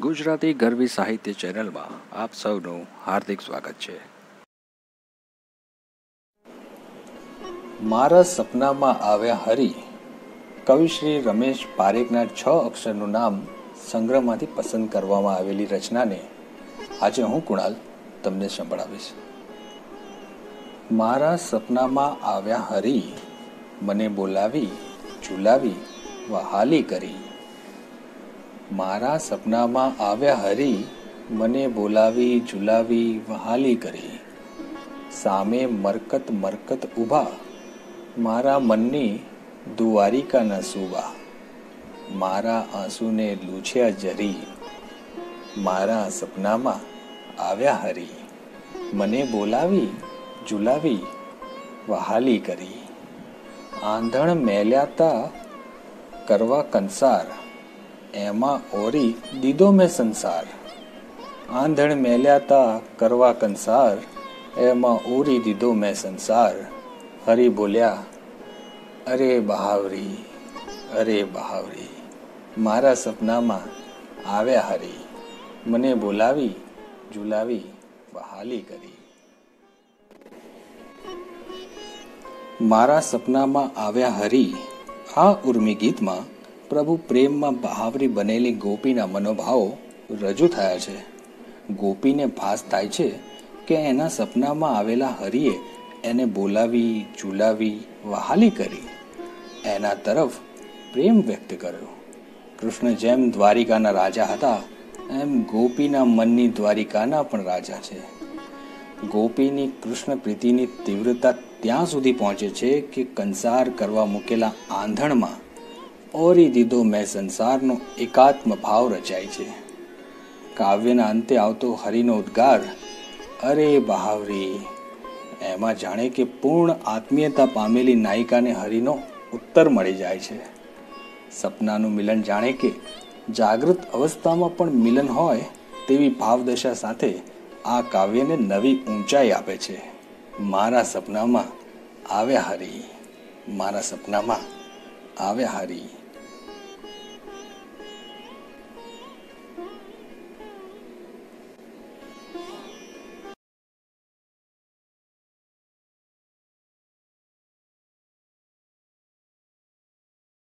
ગુજરાતી ગરવી સાહિત્ય ચેનલમાં આપ સૌનું હાર્દિક સ્વાગત છે. મારા સપનામાં આવ્યા હરી, કવિ શ્રી રમેશ પારેખના છ અક્ષરનું નામ સંગ્રહમાંથી પસંદ કરવામાં આવેલી રચનાને આજે હું કુણાલ તમને સંભળાવીશ. મારા સપનામાં આવ્યા હરી, મને બોલાવી, ઝુલાવી, વહાલી કરી. મારા સપનામાં આવ્યા હરી મને બોલાવી, ઝુલાવી, વહાલી કરી. સામે મરકત મરકત ઊભા, મારા મનની દુવારિકાના સુવા. મારા આંસુને લૂછ્યા જરી, મારા સપનામાં આવ્યા હરી. મને બોલાવી, ઝુલાવી, વહાલી કરી. આંધણ મેલ્યાતા કરવા કંસાર એમાં ઓરી દીધો મેં સંસાર. આંધણ મેલ્યાતા કરવા કંસાર, એમાં ઓરી દીધો મેં સંસાર. હરી બોલ્યા, અરે બહાવરી અરે બહાવરી, મારા સપનામાં આવ્યા હરી. મને બોલાવી, ઝુલાવી, બહાલી કરી. મારા સપનામાં આવ્યા હરી, આ ઉર્મી ગીતમાં પ્રભુ પ્રેમમાં બહાવરી બનેલી ગોપીના મનોભાવો રજૂ થયા છે. ગોપીને ભાસ થાય છે કે એના સપનામાં આવેલા હરિએ એને બોલાવી, ચૂલાવી, વહાલી કરી. એના તરફ પ્રેમ વ્યક્ત કર્યો. કૃષ્ણ જેમ દ્વારિકાના રાજા હતા, એમ ગોપીના મનની દ્વારિકાના પણ રાજા છે. ગોપીની કૃષ્ણ પ્રીતિની તીવ્રતા ત્યાં સુધી પહોંચે છે કે કંસાર કરવા મૂકેલા આંધણમાં ઓરી દીધો મેં સંસારનો એકાત્મ ભાવ રચાય છે. કાવ્યના અંતે આવતો હરિનો ઉદ્ગાર, અરે બહાવરી, એમાં જાણે કે પૂર્ણ આત્મીયતા પામેલી નાયિકાને હરિનો ઉત્તર મળી જાય છે. સપનાનું મિલન જાણે કે જાગૃત અવસ્થામાં પણ મિલન હોય તેવી ભાવદશા સાથે આ કાવ્યને નવી ઊંચાઈ આપે છે. મારા સપનામાં આવ્યા હરી, મારા સપનામાં આવ્યા હરી.